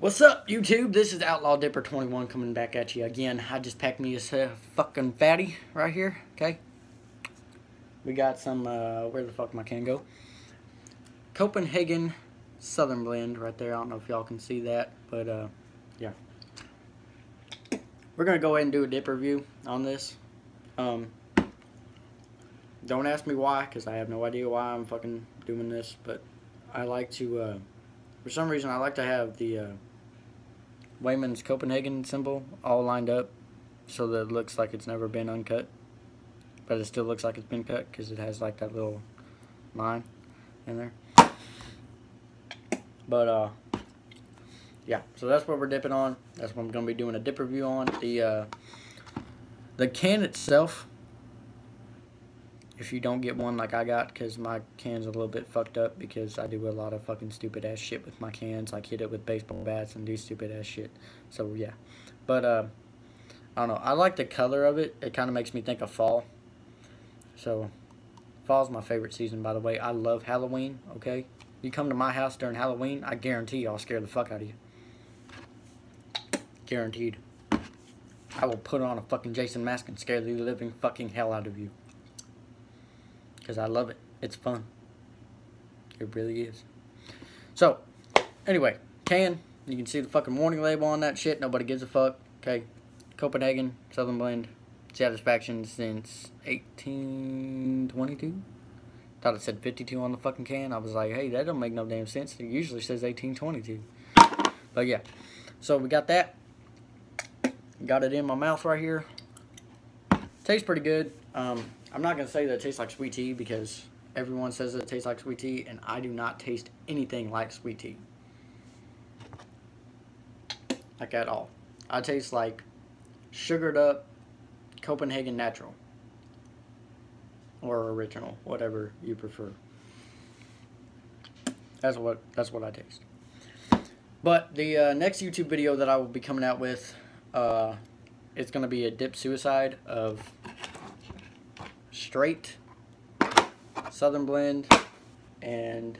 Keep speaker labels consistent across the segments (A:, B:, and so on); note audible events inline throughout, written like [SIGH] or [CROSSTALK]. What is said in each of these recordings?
A: What's up, YouTube? This is Outlaw Dipper 21 coming back at you again. I just packed me a uh, fucking fatty right here, okay? We got some, uh, where the fuck my can go? Copenhagen Southern Blend right there. I don't know if y'all can see that, but, uh, yeah. We're gonna go ahead and do a dip review on this. Um, don't ask me why, because I have no idea why I'm fucking doing this, but I like to, uh, for some reason, I like to have the, uh, Wayman's Copenhagen symbol all lined up so that it looks like it's never been uncut. But it still looks like it's been cut because it has like that little line in there. But, uh, yeah, so that's what we're dipping on. That's what I'm going to be doing a dip review on. The, uh, the can itself if you don't get one like I got, because my can's a little bit fucked up because I do a lot of fucking stupid ass shit with my cans, like hit it with baseball bats and do stupid ass shit. So yeah, but uh, I don't know. I like the color of it. It kind of makes me think of fall. So fall's my favorite season, by the way. I love Halloween. Okay, you come to my house during Halloween, I guarantee I'll scare the fuck out of you. Guaranteed. I will put on a fucking Jason mask and scare the living fucking hell out of you because I love it. It's fun. It really is. So, anyway, can. You can see the fucking warning label on that shit. Nobody gives a fuck. Okay. Copenhagen, Southern Blend, Satisfaction since 1822. Thought it said 52 on the fucking can. I was like, hey, that don't make no damn sense. It usually says 1822. But yeah. So we got that. Got it in my mouth right here. Tastes pretty good. Um, I'm not going to say that it tastes like sweet tea because everyone says it tastes like sweet tea, and I do not taste anything like sweet tea. Like at all. I taste like sugared up Copenhagen natural. Or original, whatever you prefer. That's what that's what I taste. But the uh, next YouTube video that I will be coming out with, uh, it's going to be a dip suicide of straight Southern Blend and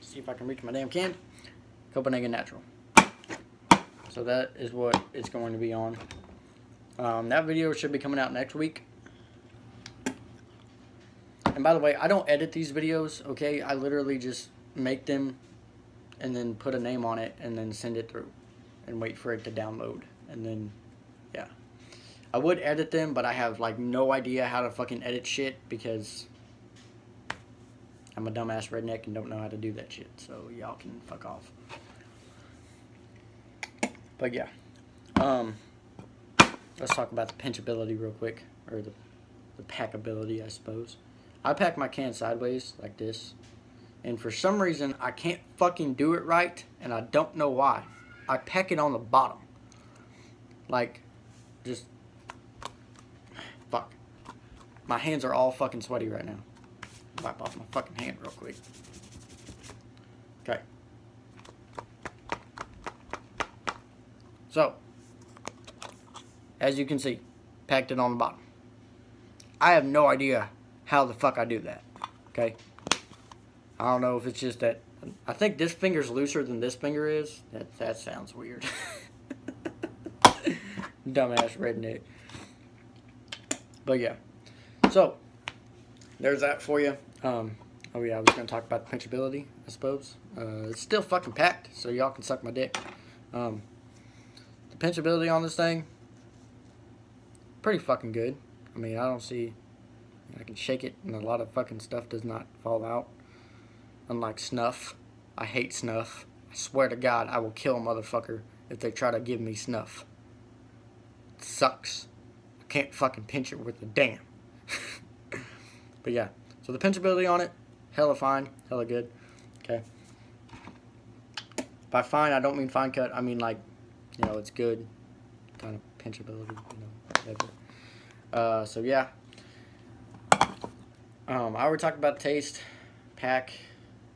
A: see if I can reach my damn can. Copenhagen Natural. So that is what it's going to be on. Um, that video should be coming out next week. And by the way, I don't edit these videos, okay? I literally just make them and then put a name on it and then send it through and wait for it to download. And then, yeah. I would edit them, but I have like no idea how to fucking edit shit because I'm a dumbass redneck and don't know how to do that shit. So y'all can fuck off. But yeah. Um, let's talk about the pinchability real quick. Or the, the packability, I suppose. I pack my can sideways like this. And for some reason, I can't fucking do it right. And I don't know why. I pack it on the bottom. Like, just. My hands are all fucking sweaty right now. Wipe off my fucking hand real quick. Okay. So, as you can see, packed it on the bottom. I have no idea how the fuck I do that. Okay? I don't know if it's just that I think this finger's looser than this finger is. That that sounds weird. [LAUGHS] Dumbass redneck. But yeah. So, there's that for you. Um, oh yeah, I was going to talk about the pinchability, I suppose. Uh, it's still fucking packed, so y'all can suck my dick. Um, the pinchability on this thing, pretty fucking good. I mean, I don't see... I can shake it, and a lot of fucking stuff does not fall out. Unlike snuff. I hate snuff. I swear to God, I will kill a motherfucker if they try to give me snuff. It sucks can't fucking pinch it with a damn. But yeah, so the pinchability on it, hella fine, hella good. Okay. By fine, I don't mean fine cut. I mean like, you know, it's good kind of pinchability, you know, whatever. Uh, so yeah. Um, I already talked about taste, pack,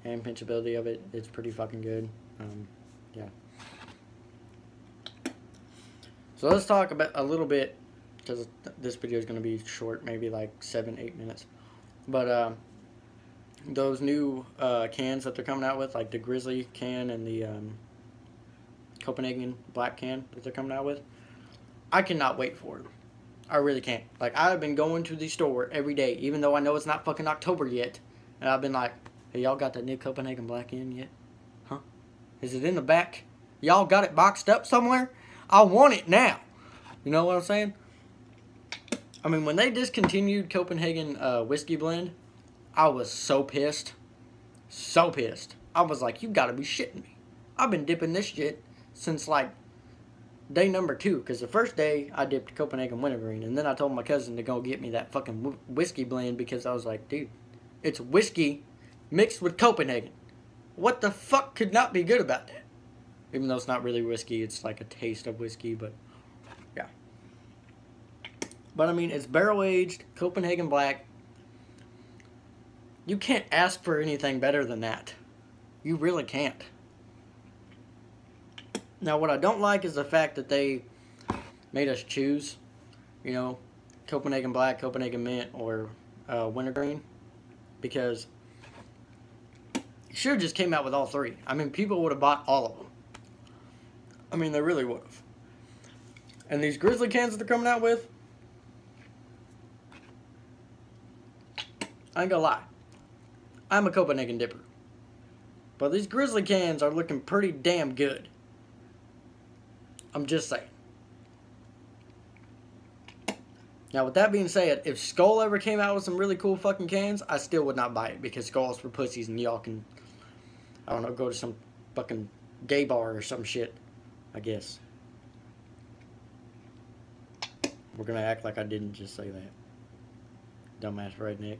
A: and pinchability of it. It's pretty fucking good. Um, yeah. So let's talk about a little bit because this video is going to be short, maybe like seven, eight minutes. But uh, those new uh, cans that they're coming out with, like the Grizzly can and the um, Copenhagen Black can that they're coming out with. I cannot wait for them. I really can't. Like I've been going to the store every day, even though I know it's not fucking October yet, and I've been like, "Hey, y'all got that new Copenhagen Black in yet? Huh? Is it in the back? Y'all got it boxed up somewhere? I want it now." You know what I'm saying? I mean, when they discontinued Copenhagen uh, whiskey blend, I was so pissed. So pissed. I was like, you gotta be shitting me. I've been dipping this shit since like day number two. Because the first day I dipped Copenhagen Wintergreen. And then I told my cousin to go get me that fucking whiskey blend because I was like, dude, it's whiskey mixed with Copenhagen. What the fuck could not be good about that? Even though it's not really whiskey, it's like a taste of whiskey, but. But I mean, it's barrel aged Copenhagen Black you can't ask for anything better than that. You really can't. Now, what I don't like is the fact that they made us choose, you know, Copenhagen Black, Copenhagen Mint, or uh, Wintergreen, because should have just came out with all three. I mean, people would have bought all of them. I mean, they really would have. And these Grizzly cans that they're coming out with, I ain't gonna lie. I'm a Copenhagen dipper. But these Grizzly cans are looking pretty damn good. I'm just saying. Now, with that being said, if Skoal ever came out with some really cool fucking cans, I still would not buy it because Skoal's for pussies and y'all can, I don't know, go to some fucking gay bar or some shit, I guess. We're going to act like I didn't just say that. Dumbass redneck.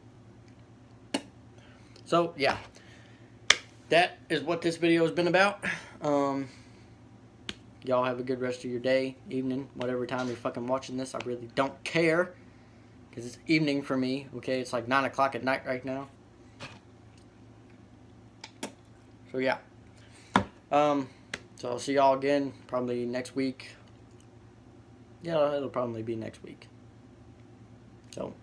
A: So, yeah. That is what this video has been about. Um, Y'all have a good rest of your day, evening, whatever time you're fucking watching this. I really don't care. Because it's evening for me, okay? It's like 9 o'clock at night right now. So, yeah. Um, so, I'll see y'all again probably next week. Yeah, it'll probably be next week. So,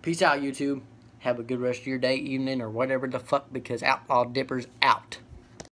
A: peace out, YouTube. Have a good rest of your day, evening, or whatever the fuck, because Outlaw Dipper's out.